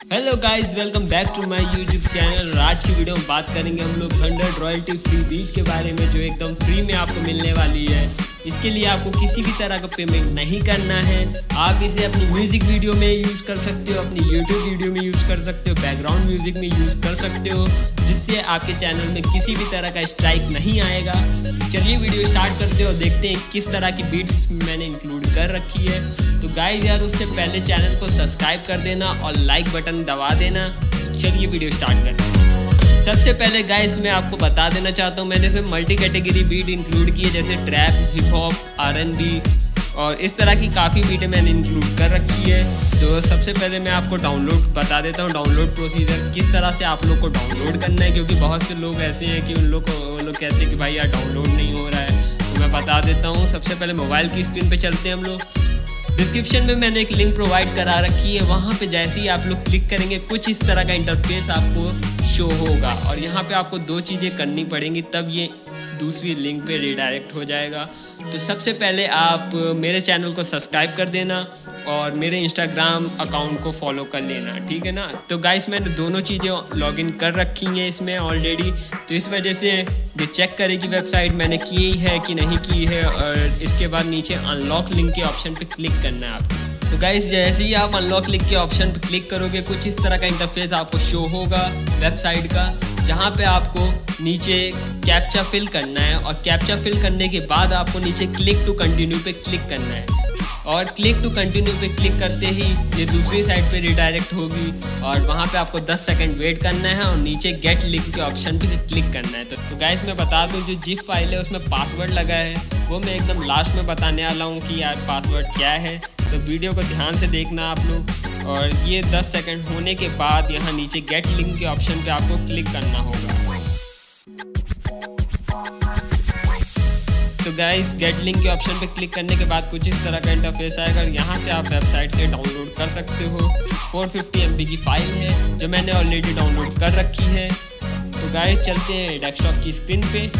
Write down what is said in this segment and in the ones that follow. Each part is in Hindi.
Hello guys welcome back to my YouTube channel आज की वीडियो में बात करेंगे हम लोग हंड्रेड रॉयल्टी फ्री बीट के बारे में, जो एकदम फ्री में आपको मिलने वाली है। इसके लिए आपको किसी भी तरह का पेमेंट नहीं करना है। आप इसे अपनी म्यूज़िक वीडियो में यूज़ कर सकते हो, अपनी यूट्यूब वीडियो में यूज़ कर सकते हो बैकग्राउंड म्यूज़िक में यूज़ कर सकते हो, जिससे आपके चैनल में किसी भी तरह का स्ट्राइक नहीं आएगा। चलिए वीडियो स्टार्ट करते हो देखते हैं किस तरह की बीट्स मैंने इंक्लूड कर रखी है। तो गाइस यार, उससे पहले चैनल को सब्सक्राइब कर देना और लाइक बटन दबा देना। चलिए वीडियो स्टार्ट करते हैं। सबसे पहले गाइस मैं आपको बता देना चाहता हूँ, मैंने इसमें मल्टी कैटेगरी बीट इंक्लूड की है, जैसे trap hip hop R N B और इस तरह की काफ़ी बीटें मैंने इंक्लूड कर रखी है। तो सबसे पहले मैं आपको डाउनलोड बता देता हूँ डाउनलोड प्रोसीजर किस तरह से आप लोग को डाउनलोड करना है, क्योंकि बहुत से लोग ऐसे हैं कि उन लोग को वो लोग कहते हैं कि भाई यार डाउनलोड नहीं हो रहा है। तो मैं बता देता हूँ, सबसे पहले मोबाइल की स्क्रीन पर चलते हैं हम लोग। डिस्क्रिप्शन में मैंने एक लिंक प्रोवाइड करा रखी है, वहाँ पे जैसे ही आप लोग क्लिक करेंगे, कुछ इस तरह का इंटरफेस आपको शो होगा। और यहाँ पे आपको दो चीज़ें करनी पड़ेंगी, तब ये दूसरी लिंक पे रिडायरेक्ट हो जाएगा। तो सबसे पहले आप मेरे चैनल को सब्सक्राइब कर देना और मेरे इंस्टाग्राम अकाउंट को फॉलो कर लेना, ठीक है ना? तो गाइस मैंने दोनों चीज़ें लॉगिन कर रखी हैं इसमें ऑलरेडी तो इस वजह से ये चेक करेगी वेबसाइट मैंने की है कि नहीं की है और इसके बाद नीचे अनलॉक लिंक के ऑप्शन पे क्लिक करना है आपको। तो गाइस जैसे ही आप अनलॉक लिंक के ऑप्शन पर क्लिक करोगे कुछ इस तरह का इंटरफेस आपको शो होगा वेबसाइट का जहाँ पे आपको नीचे कैप्चा फिल करना है और कैप्चा फिल करने के बाद आपको नीचे क्लिक टू कंटिन्यू पे क्लिक करना है। और क्लिक टू कंटिन्यू पे क्लिक करते ही ये दूसरी साइड पे रिडायरेक्ट होगी और वहाँ पे आपको 10 सेकंड वेट करना है और नीचे गेट लिंक के ऑप्शन पे क्लिक करना है। तो, तो गाइस मैं बता दूँ जो जिप फ़ाइल है उसमें पासवर्ड लगा है। वो मैं एकदम लास्ट में बताने वाला हूँ कि यार पासवर्ड क्या है। तो वीडियो को ध्यान से देखना आप लोग। और ये 10 सेकंड होने के बाद यहाँ नीचे गेट लिंक के ऑप्शन पे आपको क्लिक करना होगा। तो गाइस गेट लिंक के ऑप्शन पे क्लिक करने के बाद कुछ इस तरह का इंटरफेस आएगा यहाँ से आप वेबसाइट से डाउनलोड कर सकते हो। 450 फिफ्टी की फ़ाइल है, जो मैंने ऑलरेडी डाउनलोड कर रखी है। तो गाइस चलते हैं डेस्कटॉप की स्क्रीन पे।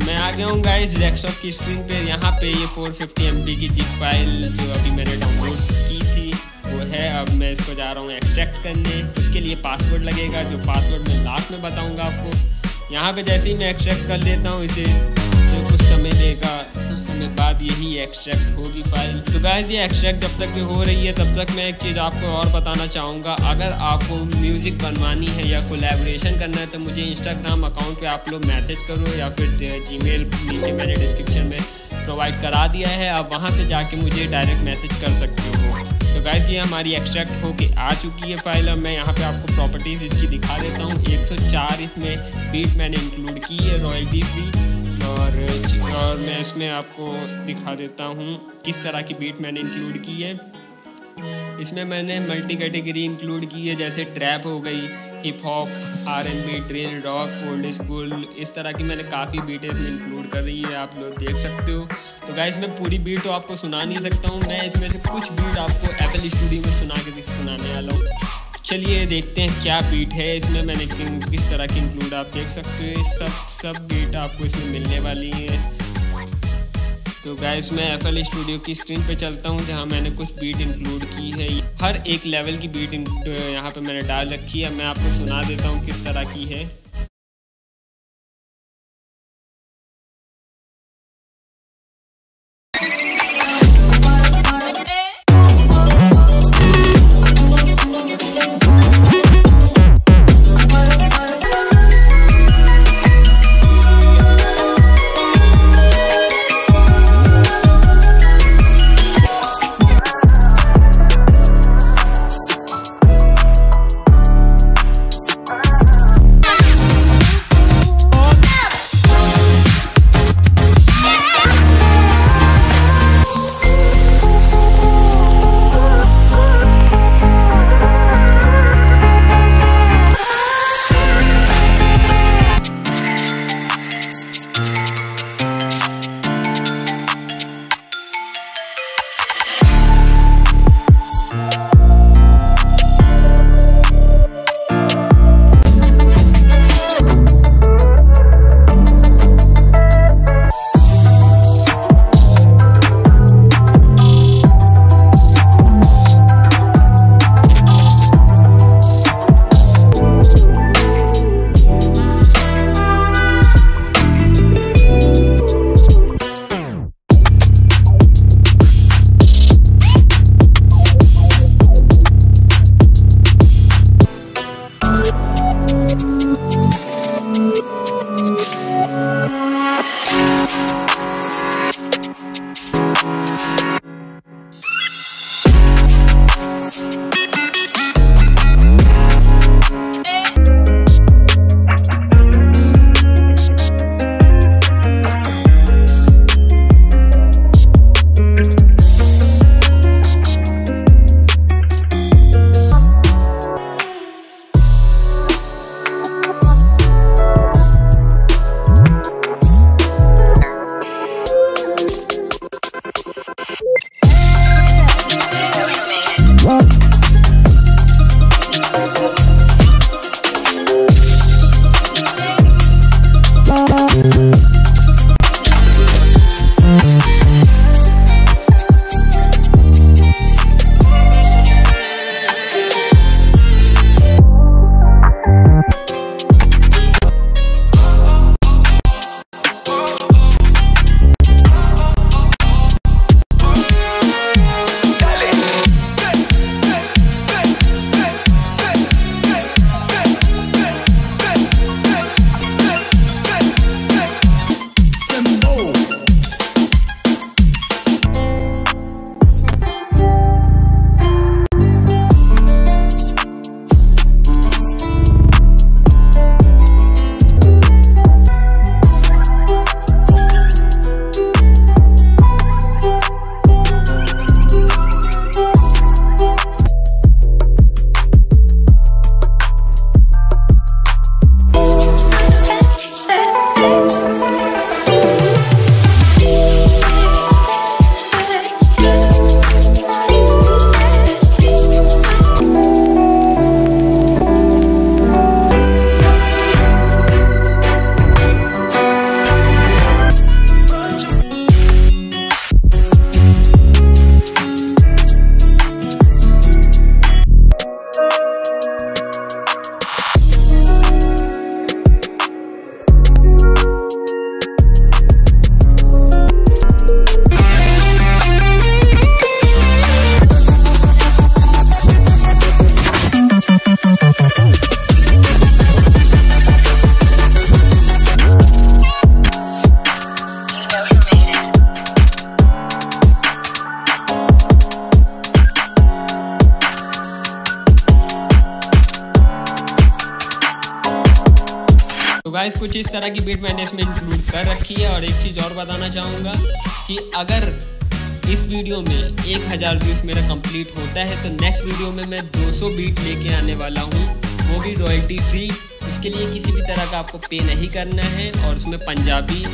तो मैं आ गया हूँ गाइज़ डेस्कटॉप की स्क्रीन पे. यहाँ पे ये 450 फिफ्टी की जी फ़ाइल जो अभी मैंने डाउनलोड की थी, वो है. अब मैं इसको जा रहा हूँ एक्सट्रैक्ट करने. उसके लिए पासवर्ड लगेगा, जो पासवर्ड मैं लास्ट में बताऊँगा आपको. यहाँ पे जैसे ही मैं एक्सट्रैक्ट कर लेता हूँ, इसे जो कुछ समय लेगा कुछ समय बाद यही एक्सट्रैक्ट होगी फ़ाइल तो गाइज़ ये एक्सट्रैक्ट जब तक हो रही है, तब तक मैं एक चीज़ आपको और बताना चाहूँगा. अगर आपको म्यूज़िक बनवानी है या कोलेबोरेशन करना है तो मुझे इंस्टाग्राम अकाउंट पे आप लोग मैसेज करो या फिर जीमेल नीचे मैंने डिस्क्रिप्शन में प्रोवाइड करा दिया है. आप वहाँ से जाके मुझे डायरेक्ट मैसेज कर सकते हो. तो गैस ये हमारी एक्सट्रैक्ट होके आ चुकी है फ़ाइल अब मैं यहाँ पे आपको प्रॉपर्टीज़ इसकी दिखा देता हूँ। 104 इसमें बीट मैंने इंक्लूड की है रॉयल्टी फ्री और और मैं इसमें आपको दिखा देता हूँ किस तरह की बीट मैंने इंक्लूड की है। इसमें मैंने मल्टी कैटेगरी इंक्लूड की है, जैसे ट्रैप हो गई hip hop R N B drill rock old school इस तरह की मैंने काफ़ी बीटें इसमें इंक्लूड कर रही है, आप लोग देख सकते हो। तो गाइस मैं पूरी बीट तो आपको सुना नहीं सकता हूँ, मैं इसमें से कुछ बीट आपको एप्पल स्टूडियो में सुना के सुनाने वाला हूँ। चलिए देखते हैं क्या बीट है इसमें, मैंने किस तरह की इंक्लूड आप देख सकते हो सब सब बीट आपको इसमें मिलने वाली है। तो गैस मैं एफ़ स्टूडियो की स्क्रीन पे चलता हूँ, जहाँ मैंने कुछ बीट इंक्लूड की है। हर एक लेवल की बीट यहाँ पे मैंने डाल रखी है। मैं आपको सुना देता हूँ किस तरह की है। गाइस कुछ इस तरह की बीट मैंने इसमें इंक्लूड कर रखी है और एक चीज़ और बताना चाहूँगा कि अगर इस वीडियो में एक हज़ार व्यूज़ मेरा कंप्लीट होता है तो नेक्स्ट वीडियो में मैं 200 बीट लेके आने वाला हूँ। वो भी रॉयल्टी फ्री उसके लिए किसी भी तरह का आपको पे नहीं करना है और उसमें पंजाबी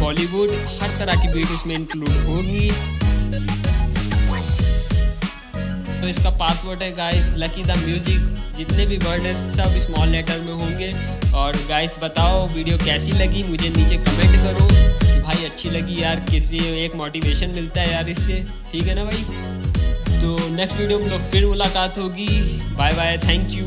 बॉलीवुड हर तरह की बीट उसमें इंक्लूड होगी। तो इसका पासवर्ड है गाइस लकी द म्यूज़िक जितने भी वर्ड है, सब स्मॉल लेटर में होंगे. और गाइस बताओ वीडियो कैसी लगी? मुझे नीचे कमेंट करो कि भाई अच्छी लगी यार. किसी एक मोटिवेशन मिलता है यार इससे. ठीक है ना भाई? तो नेक्स्ट वीडियो में फिर मुलाकात होगी. Bye bye thank you